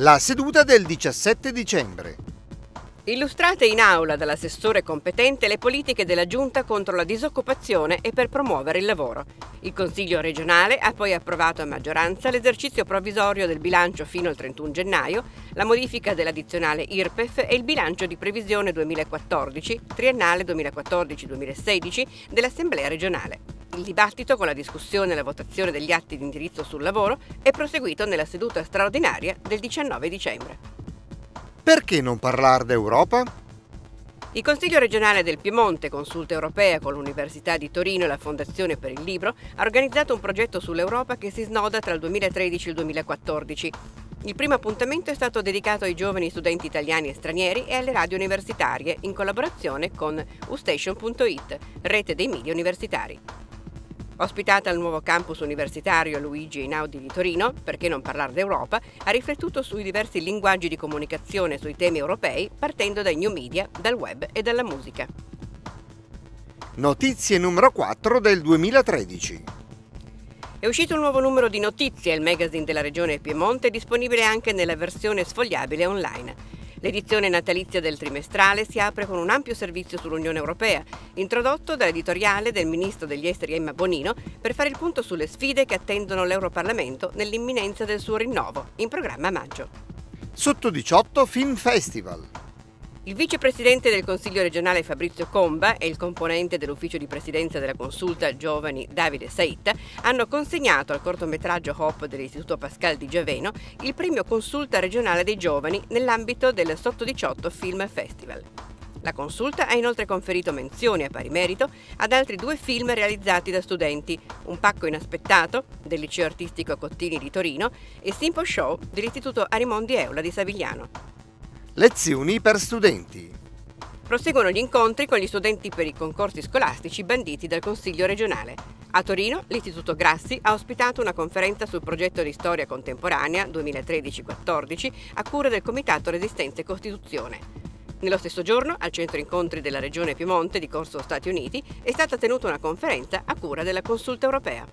La seduta del 17 dicembre. Illustrate in aula dall'assessore competente le politiche della Giunta contro la disoccupazione e per promuovere il lavoro. Il Consiglio regionale ha poi approvato a maggioranza l'esercizio provvisorio del bilancio fino al 31 gennaio, la modifica dell'addizionale IRPEF e il bilancio di previsione 2014, triennale 2014-2016 dell'Assemblea regionale. Il dibattito con la discussione e la votazione degli atti di indirizzo sul lavoro è proseguito nella seduta straordinaria del 19 dicembre. Perché non parlare d'Europa? Il Consiglio regionale del Piemonte, consulta europea con l'Università di Torino e la Fondazione per il Libro, ha organizzato un progetto sull'Europa che si snoda tra il 2013 e il 2014. Il primo appuntamento è stato dedicato ai giovani studenti italiani e stranieri e alle radio universitarie, in collaborazione con ustation.it, rete dei media universitari. Ospitata al nuovo campus universitario Luigi Einaudi di Torino, perché non parlare d'Europa, ha riflettuto sui diversi linguaggi di comunicazione sui temi europei partendo dai new media, dal web e dalla musica. Notizie numero 4 del 2013. È uscito un nuovo numero di Notizie, il magazine della regione Piemonte, disponibile anche nella versione sfogliabile online. L'edizione natalizia del trimestrale si apre con un ampio servizio sull'Unione Europea, introdotto dall'editoriale del ministro degli esteri Emma Bonino per fare il punto sulle sfide che attendono l'Europarlamento nell'imminenza del suo rinnovo, in programma a maggio. Sotto 18 Film Festival. Il vicepresidente del Consiglio regionale Fabrizio Comba e il componente dell'ufficio di presidenza della consulta Giovani Davide Saitta hanno consegnato al cortometraggio Hop dell'Istituto Pascal di Giaveno il premio consulta regionale dei giovani nell'ambito del Sotto 18 Film Festival. La consulta ha inoltre conferito menzioni a pari merito ad altri due film realizzati da studenti, Un pacco inaspettato del liceo artistico Cottini di Torino e Simpo Show dell'Istituto Arimondi Eula di Savigliano. Lezioni per studenti. Proseguono gli incontri con gli studenti per i concorsi scolastici banditi dal Consiglio regionale. A Torino l'Istituto Grassi ha ospitato una conferenza sul progetto di storia contemporanea 2013-14 a cura del Comitato Resistenza e Costituzione. Nello stesso giorno, al centro incontri della Regione Piemonte di Corso Stati Uniti, è stata tenuta una conferenza a cura della Consulta europea.